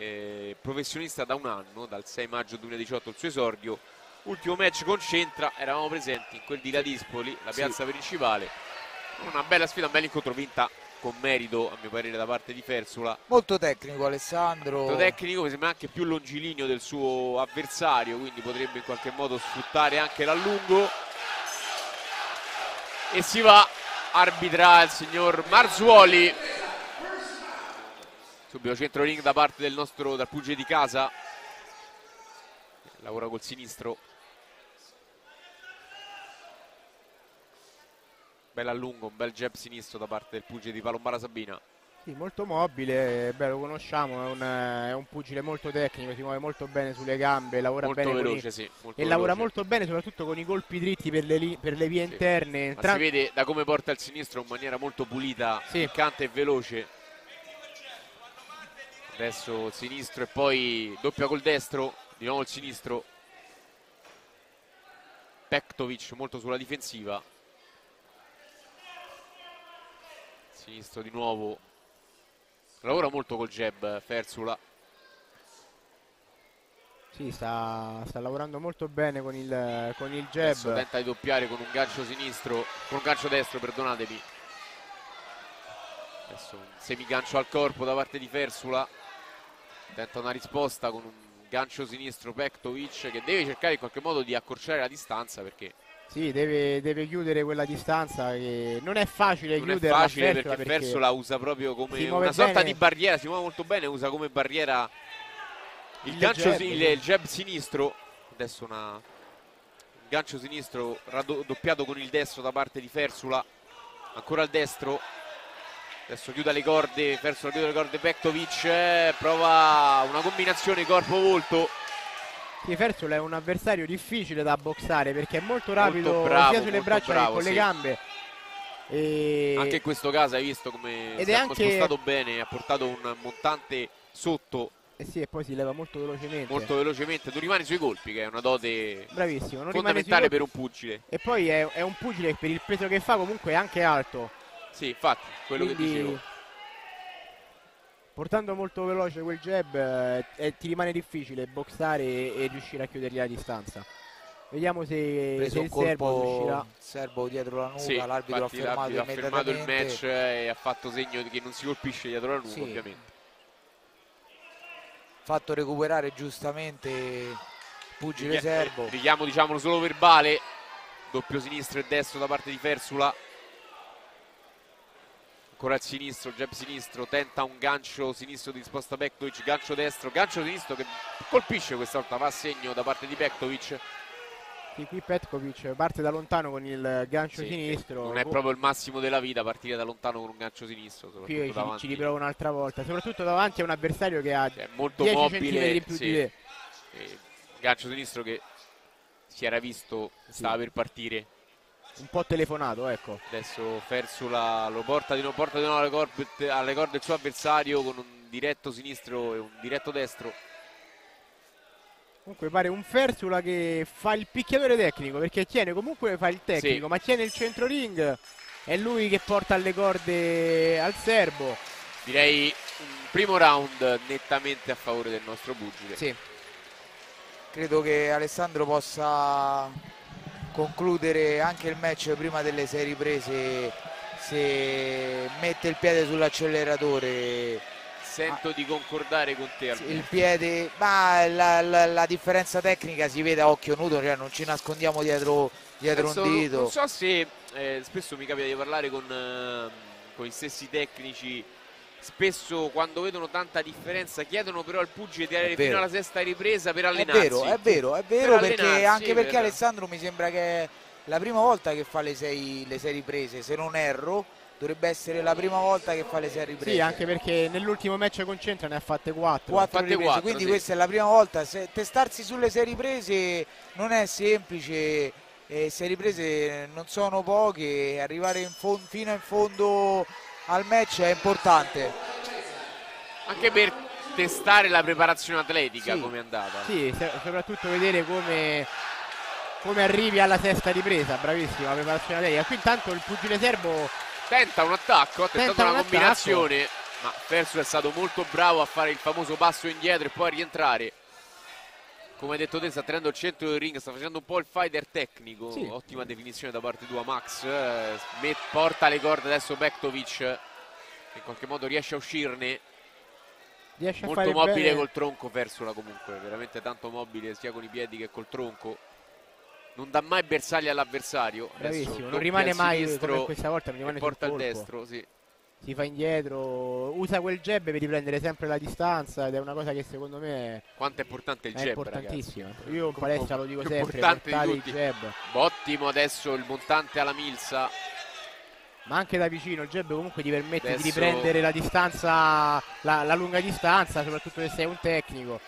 eh, professionista da un anno, dal 6 maggio 2018 il suo esordio. Ultimo match concentra, eravamo presenti in quel di Ladispoli, la piazza sì. principale. Una bella sfida, un bel incontro vinta con merito, a mio parere, da parte di Fersula. Molto tecnico Alessandro. Molto tecnico, mi sembra anche più longilineo del suo avversario, quindi potrebbe in qualche modo sfruttare anche l'allungo. E si va, arbitra il signor Marzuoli. Subito centro ring da parte del nostro, dal pugile di casa. Lavora col sinistro. Bella a lungo, un bel jab sinistro da parte del pugile di Palombara Sabina. Sì, molto mobile, beh, lo conosciamo, è un, è un, pugile molto tecnico, si muove molto bene sulle gambe, lavora molto bene veloce, i, sì, e veloce. lavora molto bene soprattutto con i colpi dritti per le, per le vie sì. interne. Ma si vede da come porta il sinistro in maniera molto pulita, sì. piccante e veloce. Adesso il sinistro e poi doppia col destro, di nuovo il sinistro. Pektovic molto sulla difensiva. Sinistro di nuovo. Lavora molto col jab Fersula. Sì, sta, sta, lavorando molto bene con il, con il jab. Adesso tenta di doppiare con un gancio sinistro, con un gancio destro, perdonatemi. Adesso un semigancio al corpo da parte di Fersula. Tenta una risposta con un gancio sinistro Pektovic che deve cercare in qualche modo di accorciare la distanza perché sì, deve, deve, chiudere quella distanza che non è facile non chiudere. è facile perché, perché Ferso la usa proprio come una sorta bene. di barriera, si muove molto bene, usa come barriera il, il gancio jab, il, il jab sinistro. Adesso una, un gancio sinistro raddoppiato con il destro da parte di Fersula. Ancora il destro. Adesso chiude le corde, Fersula chiude le corde Pektovic, eh, prova una combinazione corpo-volto sì, Fersula è un avversario difficile da boxare perché è molto rapido molto bravo, sia sulle braccia bravo, che con sì. le gambe. E... Anche in questo caso hai visto come Ed si è anche... spostato bene, ha portato un montante sotto. Eh sì, e poi si leva molto velocemente. Molto velocemente, tu rimani sui colpi, che è una dote Bravissimo, non fondamentale per un pugile. E poi è, è, un pugile che per il peso che fa comunque è anche alto. Sì, infatti, quello Quindi... che dicevo portando molto veloce quel jab eh, ti rimane difficile boxare e, e, riuscire a chiudergli la distanza. Vediamo se, se il serbo riuscirà. serbo dietro la nuca, sì, l'arbitro ha fermato, ha fermato il match e ha fatto segno che non si colpisce dietro la nuca, sì. ovviamente. Fatto recuperare giustamente pugile serbo. Richiamo diciamolo solo verbale. Doppio sinistro e destro da parte di Fersula ancora al sinistro, jab sinistro, tenta un gancio sinistro di risposta Bektovic, gancio destro, gancio sinistro che colpisce questa volta, va a segno da parte di Bektovic. Sì, qui Petkovic parte da lontano con il gancio sì, sinistro. Non è proprio il massimo della vita partire da lontano con un gancio sinistro. Qui ci, ci riprova un'altra volta, soprattutto davanti a un avversario che ha cioè, molto mobile in più sì. di te. gancio sinistro che si era visto, stava per partire un po' telefonato, ecco. Adesso Fersula lo porta di nuovo, porta di nuovo alle, corde, alle corde del suo avversario con un diretto sinistro e un diretto destro. Comunque pare un Fersula che fa il picchiatore tecnico perché tiene comunque fa il tecnico, sì. ma tiene il centro ring. È lui che porta alle corde al serbo. Direi un primo round nettamente a favore del nostro pugile. Sì. Credo che Alessandro possa concludere anche il match prima delle sei riprese se mette il piede sull'acceleratore. Sento ah, di concordare con te il piede ma la, la, la, differenza tecnica si vede a occhio nudo cioè non ci nascondiamo dietro, dietro Penso, un dito non so se eh, spesso mi capita di parlare con, eh, con i stessi tecnici spesso quando vedono tanta differenza chiedono però al pugile di arrivare fino alla sesta ripresa per allenarsi. È vero, è vero, è vero per perché, anche perché per... Alessandro mi sembra che è la prima volta che fa le sei, le sei riprese, se non erro dovrebbe essere la prima volta che fa le sei riprese. Sì, anche perché nell'ultimo match con Centra ne ha fatte quattro. Quattro riprese, quattro, quindi sì. questa è la prima volta. Se, testarsi sulle sei riprese non è semplice, eh, sei riprese non sono poche, arrivare in fino in fondo al match è importante. Anche per testare la preparazione atletica sì, come è andata. Sì, soprattutto vedere come, come arrivi alla sesta ripresa, bravissima preparazione atletica. Qui intanto il pugile serbo tenta un attacco, ha tentato una un combinazione. ma Fersula è stato molto bravo a fare il famoso passo indietro e poi a rientrare come hai detto te sta tenendo il centro del ring sta facendo un po' il fighter tecnico. Sì. ottima definizione da parte tua Max. Eh, porta le corde adesso Bektovic che in qualche modo riesce a uscirne. Riesce molto a mobile bene. col tronco Fersula comunque veramente tanto mobile sia con i piedi che col tronco. Non dà mai bersagli all'avversario. Non rimane mai come questa volta non rimane porta al destro sì si fa indietro, usa quel jab per riprendere sempre la distanza ed è una cosa che secondo me è, quanto è importante il è jab importantissima. Ragazzi. Io in palestra lo dico sempre, portare il jab. Ottimo adesso il montante alla Milsa. Ma anche da vicino il jab comunque ti permette adesso... di riprendere la distanza, la, la lunga distanza, soprattutto se sei un tecnico.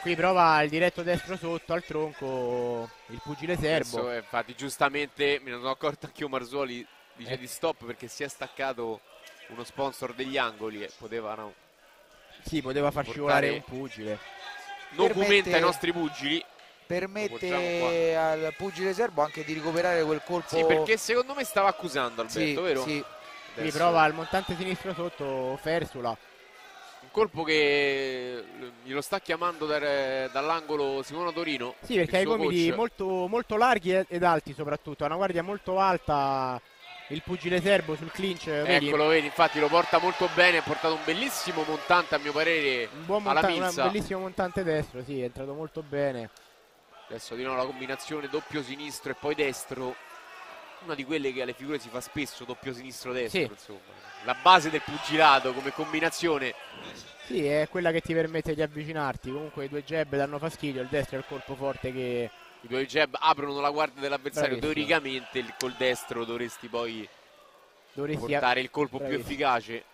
Qui prova il diretto destro sotto al tronco il pugile serbo. Adesso, infatti giustamente mi sono accorto anche io Marzoli dice eh. di stop perché si è staccato uno sponsor degli angoli e poteva no, sì, poteva far scivolare un pugile. Documenta permette, i nostri pugili. Permette al pugile serbo anche di recuperare quel colpo sì perché secondo me stava accusando Alberto sì, vero? sì. Adesso... prova al montante sinistro sotto Fersula. Un colpo che glielo sta chiamando dall'angolo Simone Torino sì perché ha i gomiti molto, molto larghi ed alti soprattutto ha una guardia molto alta il pugile serbo sul clinch. Vedi? Eccolo, vedi, infatti lo porta molto bene, ha portato un bellissimo montante a mio parere un buon alla monta- Un bellissimo montante destro, sì, è entrato molto bene. Adesso di nuovo la combinazione doppio sinistro e poi destro. Una di quelle che alle figure si fa spesso, doppio sinistro destro, sì. insomma. La base del pugilato come combinazione. Sì, è quella che ti permette di avvicinarti. Comunque i due jab danno fastidio, il destro è il colpo forte che i tuoi jab aprono la guardia dell'avversario teoricamente col destro dovresti poi dovresti portare il colpo Bravissimo. più efficace.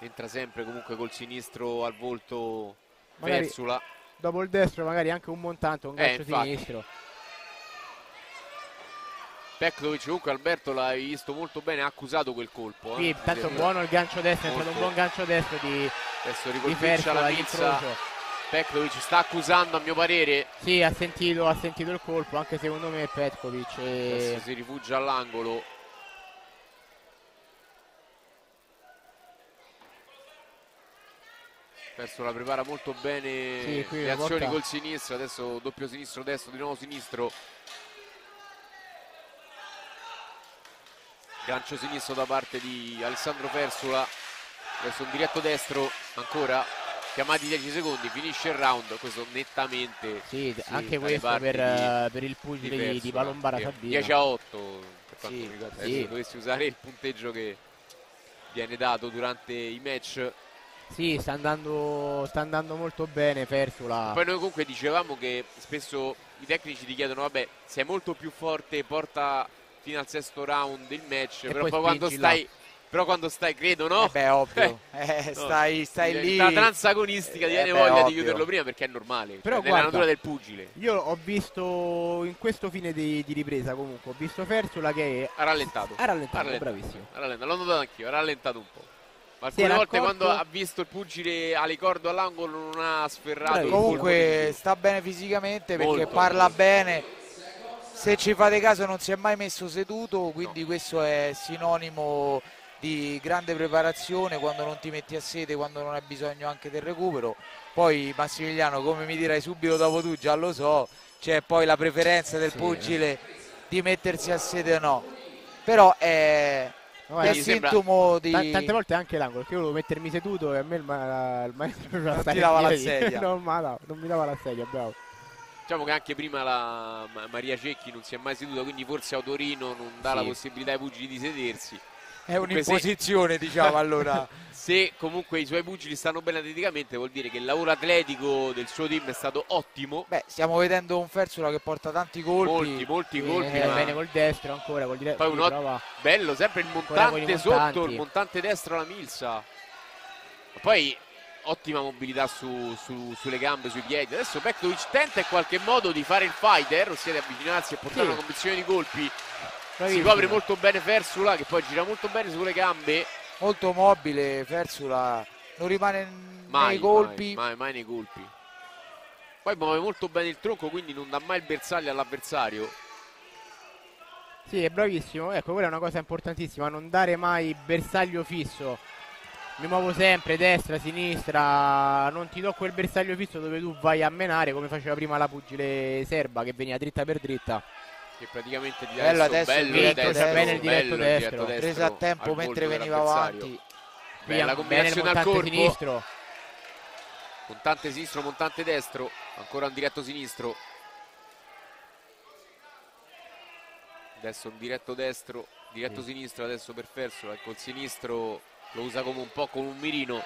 Entra sempre comunque col sinistro al volto magari Versula dopo il destro magari anche un montante un gancio eh, sinistro. Peklovic comunque Alberto l'hai visto molto bene ha accusato quel colpo eh. sì, tanto buono il gancio destro è stato un buon gancio destro di adesso ricolpisce la pizza Petkovic sta accusando a mio parere. Sì, ha sentito, ha sentito il colpo, anche secondo me Petkovic. E... Adesso si rifugia all'angolo. Perso la prepara molto bene sì, le azioni porta... col sinistro, adesso doppio sinistro, destro, di nuovo sinistro. Gancio sinistro da parte di Alessandro Persula. Adesso un diretto destro ancora chiamati 10 secondi, finisce il round, questo nettamente. Sì, sì anche questo per, di, per, il pugile di, di Palombara Sabino. 10 a 8 per quanto sì, riguarda. Sì. Se dovessi usare il punteggio che viene dato durante i match. Sì, sta andando, sta andando molto bene Fersula. Poi noi comunque dicevamo che spesso i tecnici ti chiedono, vabbè, sei molto più forte, porta fino al sesto round il match, e però poi, poi quando stai... Là però quando stai, credo, no? Eh beh, ovvio. Eh, stai, stai lì. La transagonistica ti viene eh voglia ovvio. di chiuderlo prima perché è normale. Però cioè, guarda, natura del pugile. Io ho visto in questo fine di, di ripresa comunque, ho visto Fersula che ha rallentato. Ha rallentato, ha rallentato bravissimo. Ha rallentato. L'ho notato anch'io, ha rallentato un po'. Ma alcune volte accorto... quando ha visto il pugile a ricordo all'angolo non ha sferrato. Comunque sta bene fisicamente perché Molto parla bene. Se ci fate caso non si è mai messo seduto, quindi no. questo è sinonimo di grande preparazione quando non ti metti a sede, quando non hai bisogno anche del recupero. Poi Massimiliano, come mi dirai subito dopo tu, già lo so, c'è poi la preferenza del sì, pugile di mettersi a sede o no. Però è, no, è sintomo di... T tante volte anche l'angolo, che io volevo mettermi seduto e a me il, ma il maestro non ti dava la sedia. non, ma no, non mi dava la sedia, bravo. Diciamo che anche prima la Maria Cecchi non si è mai seduta, quindi forse Autorino non dà sì. la possibilità ai pugili di sedersi è un'imposizione diciamo allora se comunque i suoi pugili stanno bene atleticamente vuol dire che il lavoro atletico del suo team è stato ottimo beh stiamo vedendo un Fersula che porta tanti colpi molti molti colpi eh, ma... bene col destro ancora col dire... poi un ot... bello sempre il montante sotto il montante destro alla Milsa poi ottima mobilità su, su, sulle gambe, sui piedi. Adesso Bektovic tenta in qualche modo di fare il fighter, ossia di avvicinarsi e portare sì. una commissione di colpi. Si copre molto bene Fersula che poi gira molto bene sulle gambe. Molto mobile Fersula non rimane mai, nei colpi. mai, mai, mai nei colpi. Poi muove molto bene il tronco quindi non dà mai il bersaglio all'avversario. Sì, è bravissimo. Ecco, quella è una cosa importantissima, non dare mai bersaglio fisso. Mi muovo sempre destra, sinistra, non ti do quel bersaglio fisso dove tu vai a menare come faceva prima la pugile serba che veniva dritta per dritta. Che praticamente ti bello adesso, bello, il destro, destro, bene il diretto bello, destro, diretto destro presa a tempo mentre veniva avanti. Bella combinazione al corpo. sinistro. Montante sinistro, montante destro, ancora un diretto sinistro. Adesso un diretto destro, diretto sì. sinistro adesso per Fersola, col sinistro lo usa come un po' come un mirino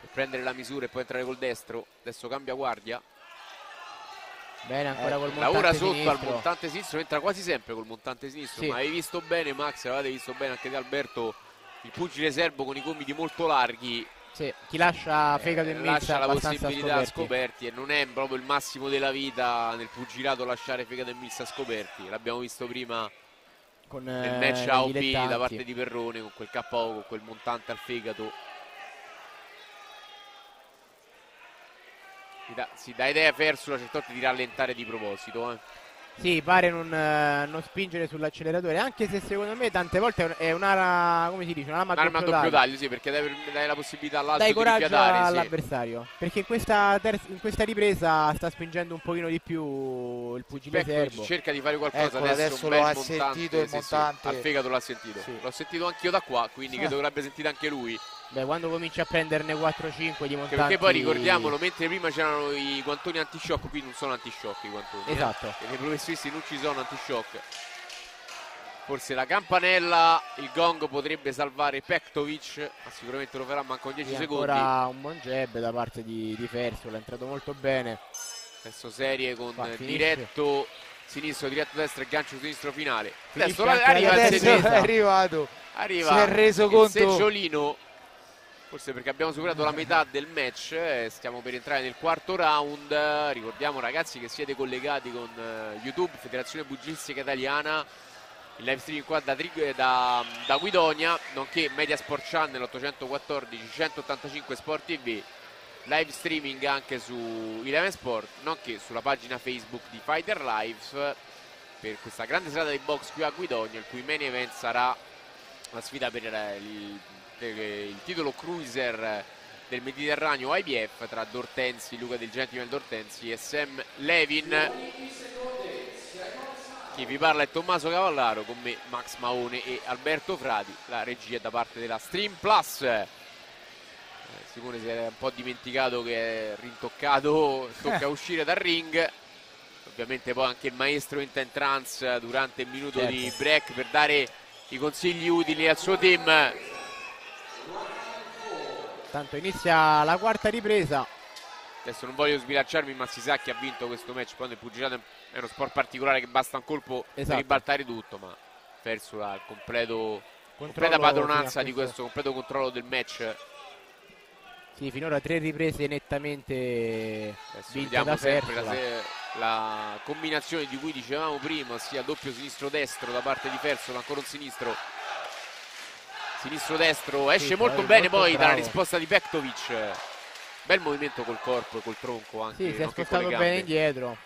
per prendere la misura e poi entrare col destro. Adesso cambia guardia. Bene ancora eh, col montante Lavora sotto sinistro. al montante sinistro, entra quasi sempre col montante sinistro. Sì. Ma hai visto bene Max, avete visto bene anche di Alberto, il pugile serbo con i gomiti molto larghi. Sì, chi lascia eh, fegato in lascia la possibilità scoperti. scoperti. e non è proprio il massimo della vita nel pugilato lasciare fegato in milza scoperti. L'abbiamo visto prima con, nel eh, match AOP da parte di Perrone con quel KO, con quel montante al fegato. Si dà, si dà idea Fersula certo di rallentare di proposito. Eh. Sì, pare non, eh, non, spingere sull'acceleratore, anche se secondo me tante volte è un'arma, come si dice, un'arma a doppio, taglio. sì, perché dai, dai la possibilità all'altro dai coraggio all'avversario. Sì. Perché in questa, in questa, ripresa sta spingendo un pochino di più il pugile serbo. cerca di fare qualcosa ecco, adesso, adesso lo ha montante, sentito il montante. Sì, al fegato l'ha sentito. L'ho sentito anch'io da qua, quindi credo che l'abbia sentito anche lui. Beh, quando cominci a prenderne 4-5 di montanti... Perché poi ricordiamolo, mentre prima c'erano i guantoni anti-shock, qui non sono anti-shock i guantoni. Eh. Esatto. Eh? Perché i professionisti non ci sono anti-shock. Forse la campanella, il gong potrebbe salvare Pektovic, ma sicuramente lo farà, mancano 10 e secondi. Ancora un buon jab da parte di, di Fersola, è entrato molto bene. Adesso serie con diretto sinistro, diretto destro e gancio sinistro finale. Adesso arriva il è arrivato. Arriva si è reso conto. seggiolino forse perché abbiamo superato la metà del match eh, stiamo per entrare nel quarto round. Ricordiamo ragazzi che siete collegati con uh, YouTube Federazione Pugilistica Italiana. Il live streaming qua da, da, da Guidonia nonché Mediasport Channel 814 185 Sport TV live streaming anche su Eleven Sport nonché sulla pagina Facebook di Fighter Live per questa grande serata di box qui a Guidonia il cui main event sarà la sfida per il il titolo cruiser del Mediterraneo IBF tra Dortenzi, Luca Del Gentile Dortenzi e Sam Levin. Chi vi parla è Tommaso Cavallaro, con me Max Maone e Alberto Frati. La regia da parte della Stream Plus. Eh, Simone si era un po' dimenticato che è rintoccato, tocca eh. uscire dal ring. Ovviamente poi anche il maestro in ten trance durante il minuto certo. di break per dare i consigli utili al suo team Tanto inizia la quarta ripresa. Adesso non voglio sbilacciarmi, ma si sa chi ha vinto questo match. Quando il pugilato è uno sport particolare che basta un colpo esatto. per ribaltare tutto, ma Fersula il completo, completa padronanza di questo completo controllo del match. Sì, finora tre riprese nettamente Adesso vinte da sempre la, la, combinazione di cui dicevamo prima, ossia doppio sinistro-destro da parte di Fersula, ancora un sinistro sinistro-destro, esce sì, molto bene molto poi bravo. dalla risposta di Pektovic. Bel movimento col corpo e col tronco anche. Sì, si è spostato bene indietro.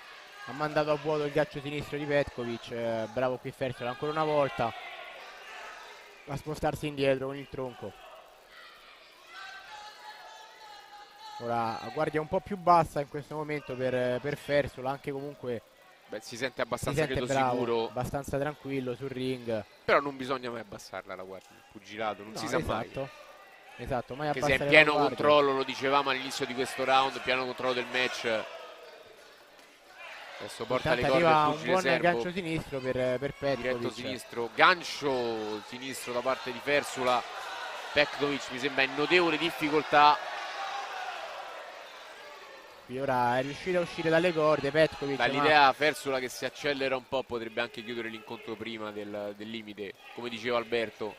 Ha mandato a vuoto il ghiaccio sinistro di Petkovic. Eh, bravo qui Fersel ancora una volta. A spostarsi indietro con il tronco. Ora guardia un po' più bassa in questo momento per, per Fersola, anche comunque Beh, si sente abbastanza si sente credo, bravo, sicuro. Abbastanza tranquillo sul ring. Però non bisogna mai abbassarla la guardia, il pugilato, non no, si sa esatto. mai. Esatto, mai Che sia in pieno controllo, lo dicevamo all'inizio di questo round, pieno controllo del match. Adesso porta Intanto le corde un buon serbo. gancio sinistro per, per Petkovic. Diretto sinistro, gancio sinistro da parte di Fersula. Petkovic mi sembra in notevole difficoltà Qui ora è riuscito a uscire dalle corde Petkovic. Dall'idea ma... Fersula che si accelera un po' potrebbe anche chiudere l'incontro prima del, del limite, come diceva Alberto.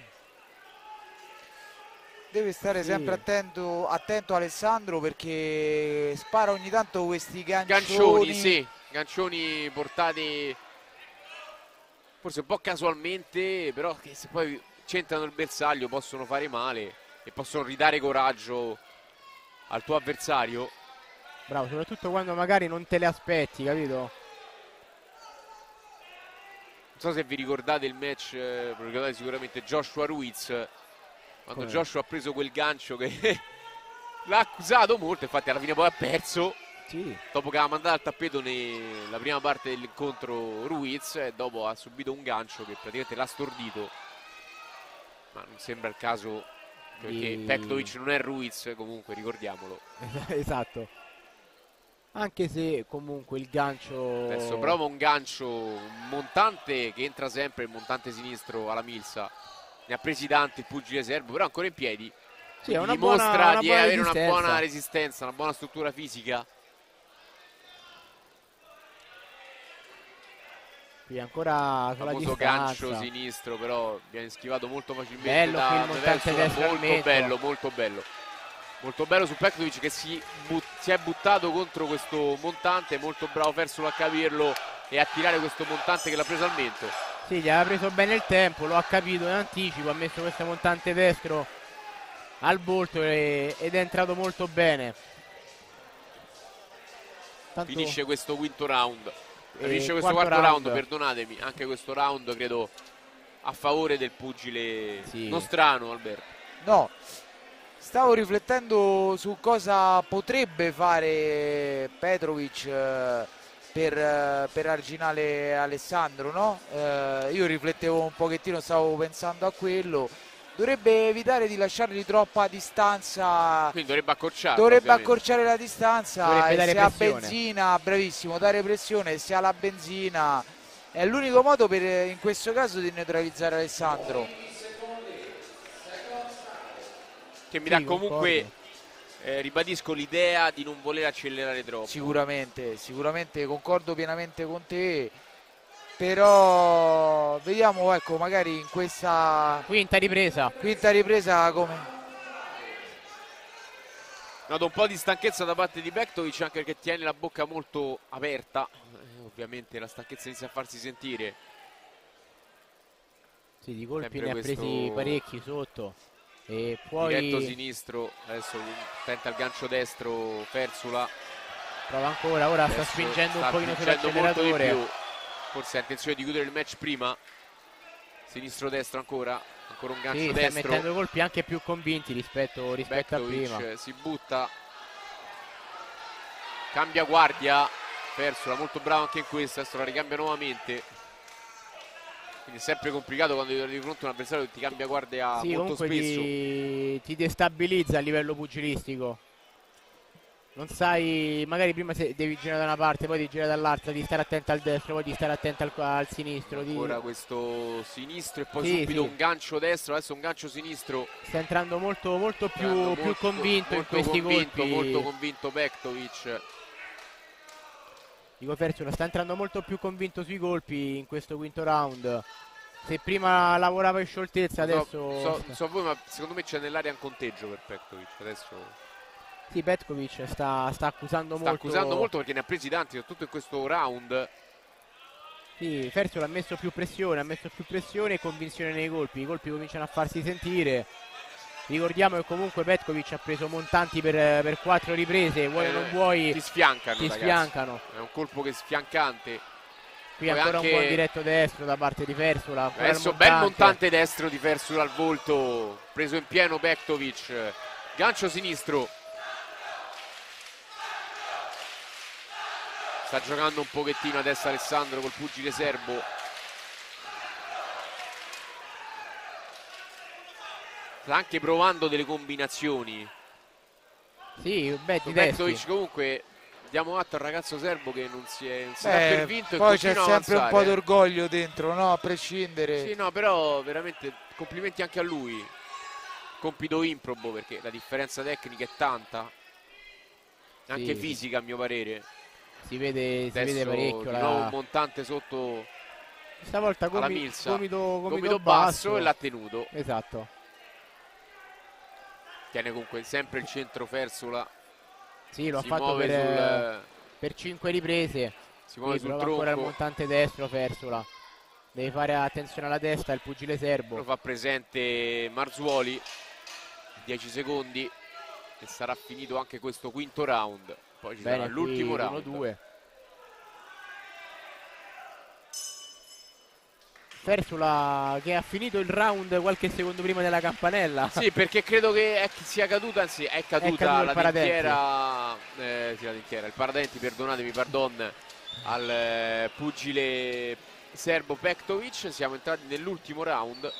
Deve stare sì. sempre attento, attento, Alessandro perché spara ogni tanto questi gancioni. Gancioni, sì, gancioni portati forse un po' casualmente, però che se poi centrano il bersaglio possono fare male e possono ridare coraggio al tuo avversario. Bravo, soprattutto quando magari non te le aspetti, capito? Non so se vi ricordate il match, eh, ricordate sicuramente Joshua Ruiz quando Come? Joshua ha preso quel gancio che l'ha accusato molto, infatti alla fine poi ha perso. Sì. Dopo che ha mandato al tappeto nella prima parte dell'incontro Ruiz e dopo ha subito un gancio che praticamente l'ha stordito. Ma non sembra il caso perché di... Pektovic non è Ruiz comunque ricordiamolo. esatto. Anche se comunque il gancio... Adesso prova un gancio, un montante che entra sempre, il montante sinistro alla Milsa. Ne ha presi tanti il pugile serbo, però ancora in piedi. Sì, dimostra buona, una di buona avere una buona resistenza, una buona struttura fisica. Qui ancora sulla famoso gancio sinistro, però viene schivato molto facilmente bello, da Nevelso, molto bello, molto bello. Molto bello su Pektovic che si, si, è buttato contro questo montante, molto bravo Fersolo a capirlo e a tirare questo montante che l'ha preso al mento. Sì, gli ha preso bene il tempo, lo ha capito in anticipo, ha messo questo montante destro al volto e, ed è entrato molto bene. Tanto... Finisce questo quinto round. Finisce questo quarto, quarto round. round, perdonatemi, anche questo round credo a favore del pugile sì. nostrano Alberto. No, Stavo riflettendo su cosa potrebbe fare Petrovic eh, per, eh, per, arginale Alessandro, no? eh, io riflettevo un pochettino, stavo pensando a quello. Dovrebbe evitare di lasciargli troppa distanza. Quindi dovrebbe accorciare. Dovrebbe accorciare la distanza. e se ha benzina, bravissimo, dare pressione. Se ha la benzina, è l'unico modo per in questo caso di neutralizzare Alessandro che mi sì, dà comunque, eh, ribadisco l'idea di non voler accelerare troppo. Sicuramente, sicuramente concordo pienamente con te. Però vediamo, ecco, magari in questa quinta ripresa. Quinta ripresa come Noto un po' di stanchezza da parte di Bektovic anche perché tiene la bocca molto aperta. Eh, ovviamente la stanchezza inizia a farsi sentire. Sì, di colpi Sempre ne ha presi parecchi sotto. E poi... Diretto sinistro, adesso tenta il gancio destro Fersula. Prova ancora, ora adesso sta spingendo sta un pochino sull'acceleratore. Forse ha intenzione di chiudere il match prima. Sinistro destro ancora, ancora un gancio sì, destro. sta mettendo colpi anche più convinti rispetto, rispetto a prima. si butta. Cambia guardia. Fersula molto bravo anche in questo, adesso la ricambia nuovamente quindi è sempre complicato quando ti di fronte un avversario che ti cambia guardia sì, molto spesso. Ti, ti destabilizza a livello pugilistico. Non sai, magari prima devi girare da una parte, poi ti gira dall'altra, di stare attento al destro, poi di stare attento al, al sinistro. Ora di... questo sinistro e poi sì, subito sì. un gancio destro, adesso un gancio sinistro. Sta entrando molto, molto più, molto, più convinto molto in questi convinto, colpi. Molto convinto Bektovic. Dico Fersula sta entrando molto più convinto sui colpi in questo quinto round. Se prima lavorava in scioltezza adesso... So, so, so voi ma secondo me c'è nell'aria un conteggio per Petkovic adesso... Sì, Petkovic sta, sta accusando sta molto. Sta accusando molto perché ne ha presi tanti, soprattutto in questo round. Sì, Fersula ha messo più pressione, ha messo più pressione e convinzione nei colpi. I colpi cominciano a farsi sentire. Ricordiamo che comunque Petkovic ha preso montanti per, per quattro riprese, vuoi o non eh, vuoi. Ti sfiancano. Ti sfiancano. È un colpo che è sfiancante. Qui Poi ancora anche... un buon diretto destro da parte di Fersula. Adesso montante. bel montante destro di Fersula al volto, preso in pieno Bektovic. Gancio sinistro. Sta giocando un pochettino adesso Alessandro col pugile serbo. Sta anche provando delle combinazioni. Sì, beh, Bektovic comunque diamo atto al ragazzo serbo che non si è, non si Beh, per vinto poi c'è sempre un po' d'orgoglio dentro no? a prescindere. Sì no però veramente complimenti anche a lui. Compito improbo perché la differenza tecnica è tanta. Anche sì. fisica a mio parere. Si vede, si vede parecchio la... un montante sotto stavolta gomi, Milsa gomito, gomito, gomito basso, basso e l'ha tenuto. Esatto tiene comunque sempre il centro Fersula sì, lo ha fatto per, sul... per 5 riprese. Si muove sì, sul tronco. ancora il montante destro Fersula. Deve fare attenzione alla testa il pugile serbo. Lo fa presente Marzuoli. 10 secondi. E sarà finito anche questo quinto round. Poi ci Bene, sarà l'ultimo round. 1-2. Fersula che ha finito il round qualche secondo prima della campanella. Sì, perché credo che è, sia caduta, anzi è caduta è la dentiera, eh, sì, la dentiera, il paradenti, perdonatemi, pardon, al eh, pugile serbo Pektovic. Siamo entrati nell'ultimo round.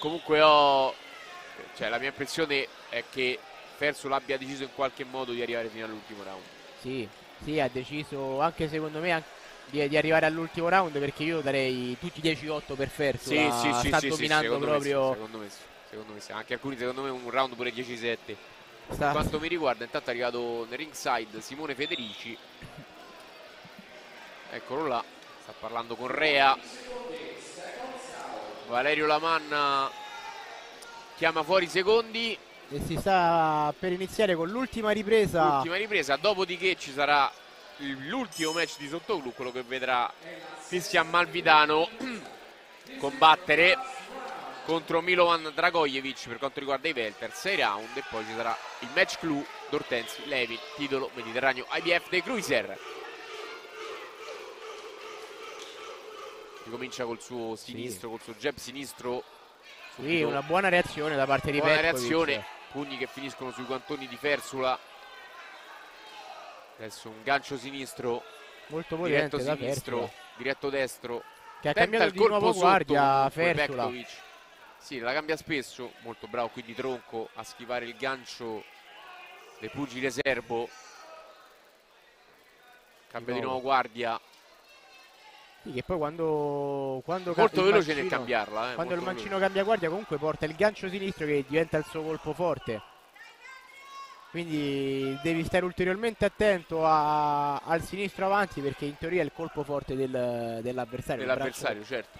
Comunque ho, cioè la mia impressione è che Fersula abbia deciso in qualche modo di arrivare fino all'ultimo round. Sì, sì, ha deciso anche secondo me di, di, arrivare all'ultimo round perché io darei tutti 10-8 per Ferso. Sì, sì, sta sì, dominando proprio. Me secondo me secondo me. Anche alcuni secondo me un round pure 10-7. Sta... Per quanto mi riguarda, intanto è arrivato nel ringside Simone Federici. Eccolo là, sta parlando con Rea. Valerio Lamanna chiama fuori i secondi e si sta per iniziare con l'ultima ripresa. L'ultima ripresa, dopodiché ci sarà l'ultimo match di sottoglu, quello che vedrà Cristian Malvidano combattere contro Milovan Dragojevic per quanto riguarda i Welter, 6 round e poi ci sarà il match clou Dortenzi Levi, titolo mediterraneo IBF dei Cruiser. Ricomincia col suo sinistro, sì. col suo jab sinistro. Sì, una buona reazione da parte di Buona Petkovic. reazione pugni che finiscono sui guantoni di Fersula adesso un gancio sinistro molto diretto sinistro diretto destro. Che ha cambiato di nuovo guardia Fersula sì la cambia spesso molto bravo qui di tronco a schivare il gancio del pugile serbo cambia di nuovo. guardia sì, che poi quando, quando molto veloce mancino, nel cambiarla. Eh, quando il mancino veloce. cambia guardia, comunque porta il gancio sinistro che diventa il suo colpo forte. Quindi devi stare ulteriormente attento a, al sinistro avanti perché in teoria è il colpo forte del, dell'avversario. Dell'avversario, certo.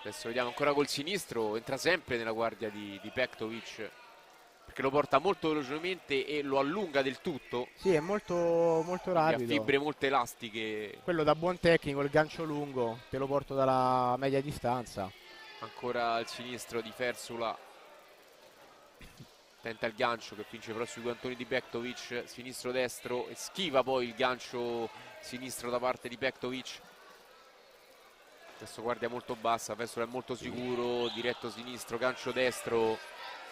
Adesso vediamo ancora col sinistro, entra sempre nella guardia di, di Pektovic perché lo porta molto velocemente e lo allunga del tutto. Sì, è molto, molto rapido. Ha fibre molto elastiche. Quello da buon tecnico, il gancio lungo, te lo porto dalla media distanza. Ancora al sinistro di Fersula. Tenta il gancio che finisce però sui guantoni di Bektovic, sinistro-destro e schiva poi il gancio sinistro da parte di Bektovic. Adesso guardia molto bassa, Fersula è molto sicuro, diretto sinistro, gancio destro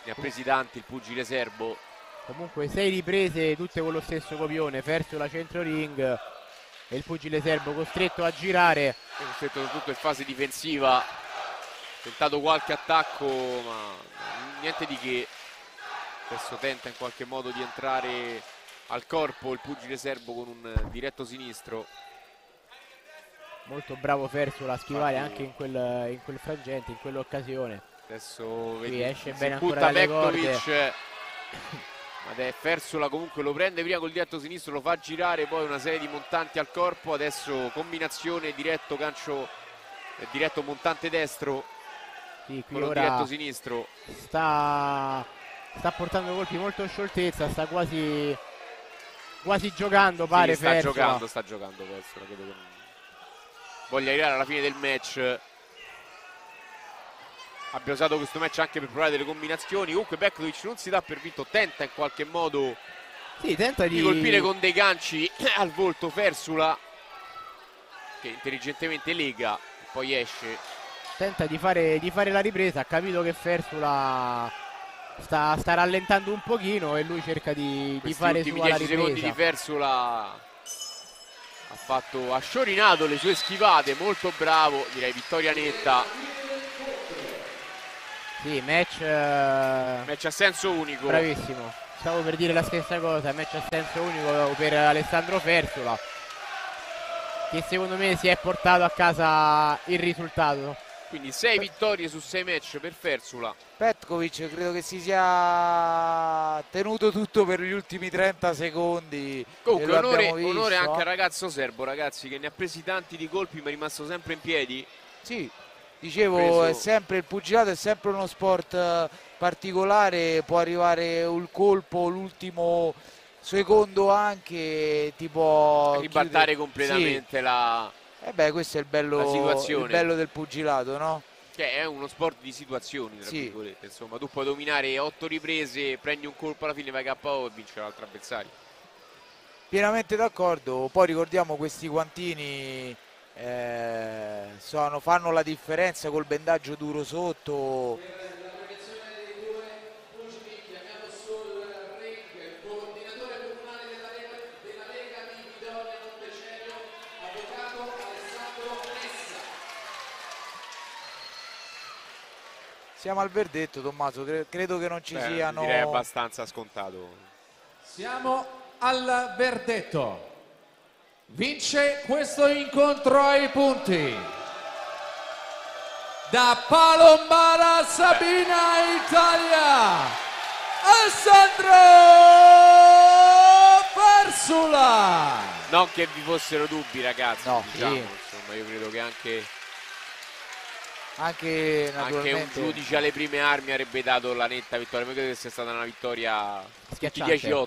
ne ha presi tanti il pugile serbo comunque sei riprese tutte con lo stesso copione verso la centro ring e il pugile serbo costretto a girare. Costretto tutto in fase difensiva tentato qualche attacco ma niente di che. Adesso tenta in qualche modo di entrare al corpo il pugile serbo con un diretto sinistro. Molto bravo Fersula a schivare anche in quel, in quel frangente in quell'occasione Adesso vedi, esce bene ancora Bektovic. Ma è Fersula comunque lo prende prima col diretto sinistro, lo fa girare, poi una serie di montanti al corpo, adesso combinazione diretto gancio, eh, diretto montante destro, sì, con diretto sinistro. Sta, sta portando colpi molto scioltezza, sta quasi, quasi giocando, pare sì, sta Fersula. giocando, sta giocando Fersula, credo che voglia arrivare alla fine del match abbia usato questo match anche per provare delle combinazioni. Comunque Bektovic non si dà per vinto. Tenta in qualche modo sì, tenta di... di colpire con dei ganci al volto Fersula che intelligentemente lega e poi esce. Tenta di fare, di fare la ripresa ha capito che Fersula sta, sta, rallentando un pochino e lui cerca di, di fare sua la ripresa secondi di Fersula ha fatto ha sciorinato le sue schivate molto bravo direi vittoria netta sì, match... Uh... Match a senso unico. Bravissimo. Stavo per dire la stessa cosa, match a senso unico per Alessandro Fersula. Che secondo me si è portato a casa il risultato. Quindi 6 vittorie su 6 match per Fersula. Petkovic credo che si sia tenuto tutto per gli ultimi 30 secondi. Comunque onore, onore, anche al ragazzo serbo, ragazzi, che ne ha presi tanti di colpi ma è rimasto sempre in piedi. Sì, dicevo preso... è sempre il pugilato è sempre uno sport eh, particolare può arrivare il colpo l'ultimo secondo anche ti può ribaltare completamente sì. la eh beh questo è il bello, il bello del pugilato no? che è uno sport di situazioni tra sì. insomma tu puoi dominare otto riprese prendi un colpo alla fine vai KO e vince l'altro avversario pienamente d'accordo. Poi ricordiamo questi guantini eh, sono, fanno la differenza col bendaggio duro sotto. Siamo al verdetto Tommaso, credo che non ci Beh, siano... Direi abbastanza scontato. Siamo al verdetto. Vince questo incontro ai punti. Da Palombara Sabina Italia. Alessandro Persula. Non che vi fossero dubbi ragazzi, no, diciamo, sì. insomma io credo che anche anche, anche un giudice alle prime armi avrebbe dato la netta vittoria. credo che sia stata una vittoria 10-8.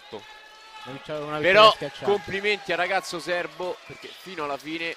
Però complimenti al ragazzo serbo perché fino alla fine